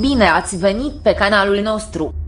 Bine ați venit pe canalul nostru!